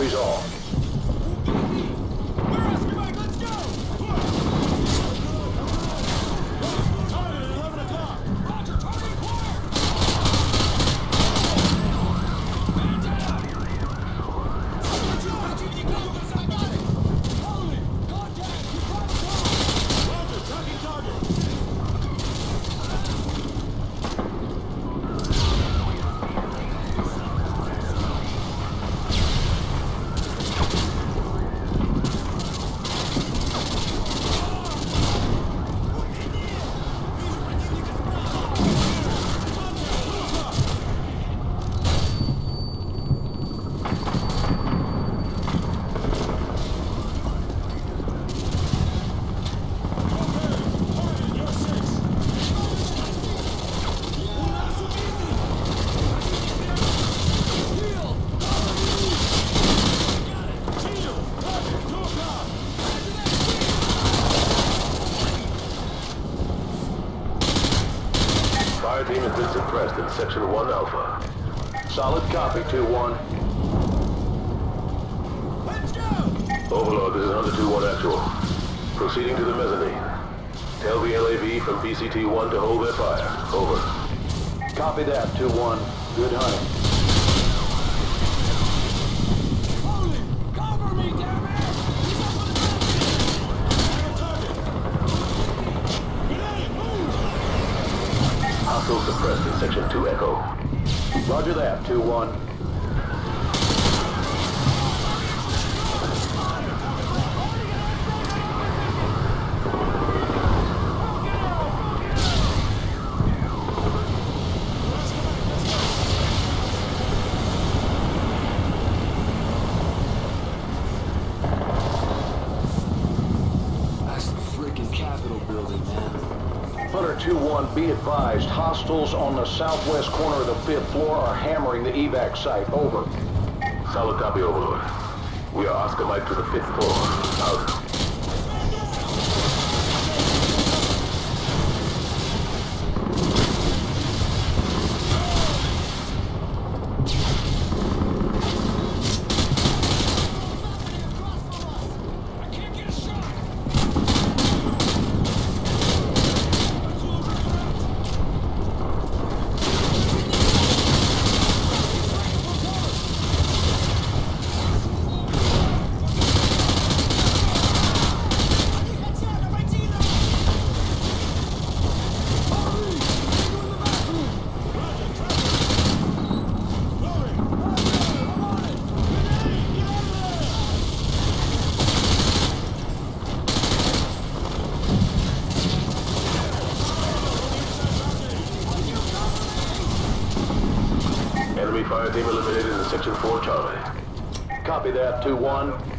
copies all. 1 Alpha. Solid copy, 2-1. Let's go! Overlord, this is Hunter 2-1 actual. Proceeding to the mezzanine. Tell the LAV from PCT-1 to hold their fire. Over. Copy that, 2-1. Good hunting. Cover me, damn it! Target! Grenade, move! Hostile suppressed in Section 2 Echo. Roger that, 2-1. 2-1, be advised, hostiles on the southwest corner of the fifth floor are hammering the evac site. Over. Solid copy, Overlord. We are Oscar Mike to the fifth floor. Out. Team eliminated in Section 4 Charlie. Copy that, 2-1.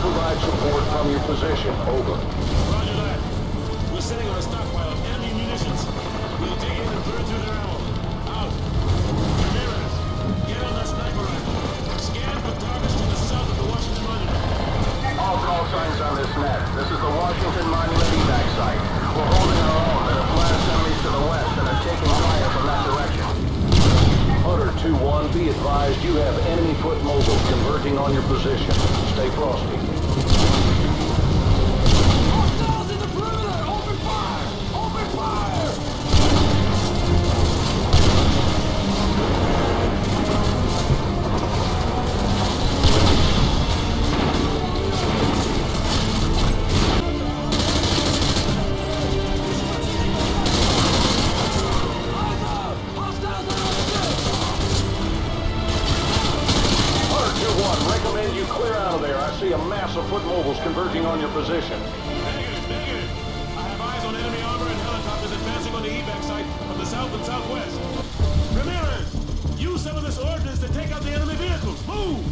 Provide support from your position? Over. Roger that. We're sitting on a stockpile of enemy munitions. We'll dig in and burn through their ammo. Out. Ramirez, get on that sniper rifle. Scan for targets to the south of the Washington Monument. All call signs on this net. This is the Washington Monument evac site. We're holding our own. There are blast enemies to the west and are taking fire from that direction. Hunter 2-1, be advised you have enemy foot mobiles converging on your position. Stay frosty. Hunter 2-1, recommend you clear out of there. I see a mass of foot mobiles converging on your position. Negative. I have eyes on enemy armor and helicopters advancing on the from the south and southwest. Ramirez, use some of this ordnance to take out the enemy vehicles. Move!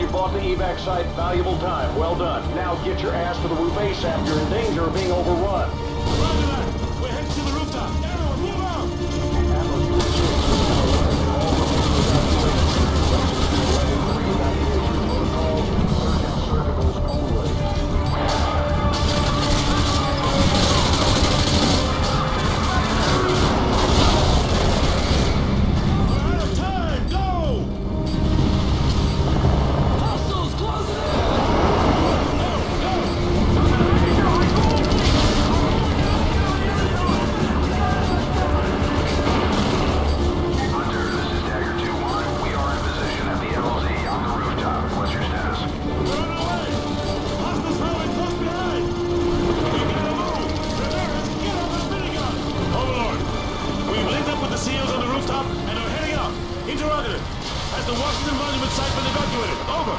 You bought the evac site. Valuable time. Well done. Now get your ass to the roof ASAP. You're in danger of being overrun. The Washington Monument site been evacuated. Over.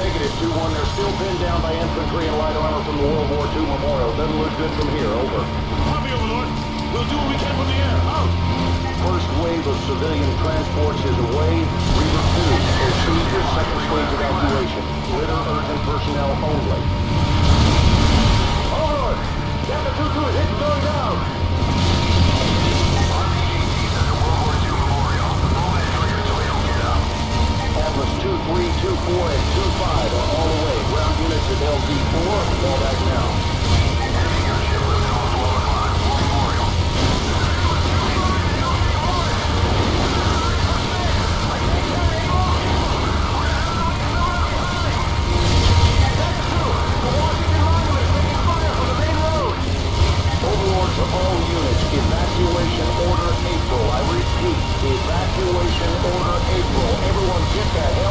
Negative 2-1. They're still pinned down by infantry and light armor from the World War II memorial. Doesn't look good from here. Over. Copy, Overlord. We'll do what we can from the air. Out. First wave of civilian transports is away. Reaver 2, proceed with second stage evacuation. Litter urgent personnel only. Overlord! Delta 2-2 is hit going down! Get that.